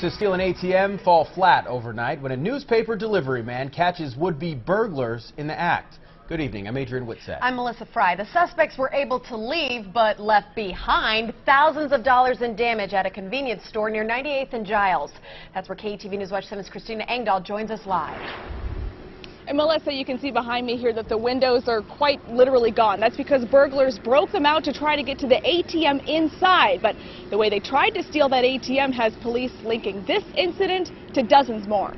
to steal an ATM fall flat overnight when a newspaper delivery man catches would-be burglars in the act. Good evening. I'm Adrian Whitsett. I'm Melissa Fry. The suspects were able to leave, but left behind thousands of dollars in damage at a convenience store near 98th and Giles. That's where KETV News Watch 7's Christina Engdahl joins us live. And Melissa, you can see behind me here that the windows are quite literally gone. That's because burglars broke them out to try to get to the ATM inside. But the way they tried to steal that ATM has police linking this incident to dozens more.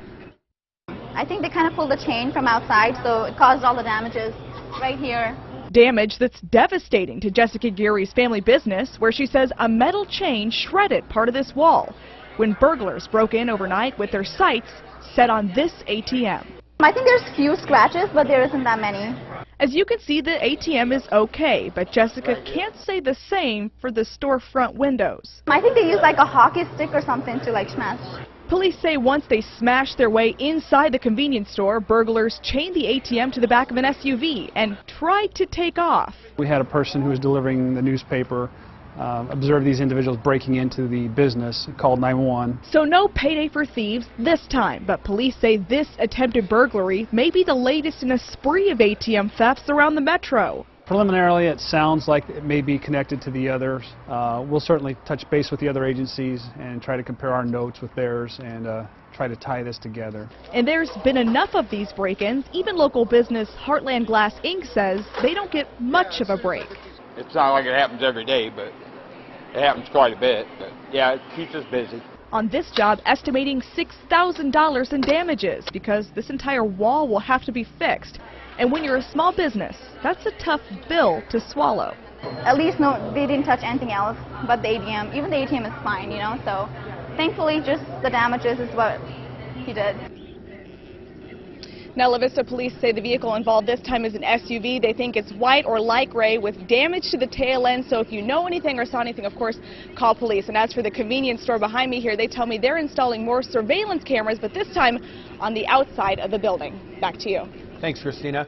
I think they kind of pulled the chain from outside, so it caused all the damages right here. Damage that's devastating to Jessica Geary's family business, where she says a metal chain shredded part of this wall when burglars broke in overnight with their sights set on this ATM. I think there's few scratches, but there isn't that many. As you can see, the ATM is okay, but Jessica can't say the same for the storefront windows. I think they used like a hockey stick or something to like smash. Police say once they smashed their way inside the convenience store, burglars chained the ATM to the back of an SUV and tried to take off. We had a person who was delivering the newspaper uh, observed these individuals breaking into the business, called 911. So no payday for thieves this time, but police say this attempted burglary may be the latest in a spree of ATM thefts around the metro. Preliminarily, it sounds like it may be connected to the others. Uh, we'll certainly touch base with the other agencies and try to compare our notes with theirs and uh, try to tie this together. And there's been enough of these break-ins. Even local business Heartland Glass Inc. says they don't get much of a break. It's not like it happens every day, but it happens quite a bit. But yeah, it keeps us busy. On this job, estimating $6,000 in damages because this entire wall will have to be fixed. And when you're a small business, that's a tough bill to swallow. At least no, they didn't touch anything else but the ATM. Even the ATM is fine, you know. So thankfully, just the damages is what he did. Now, La Vista police say the vehicle involved this time is an SUV. They think it's white or light gray with damage to the tail end. So if you know anything or saw anything, of course, call police. And as for the convenience store behind me here, they tell me they're installing more surveillance cameras, but this time on the outside of the building. Back to you. Thanks, Christina.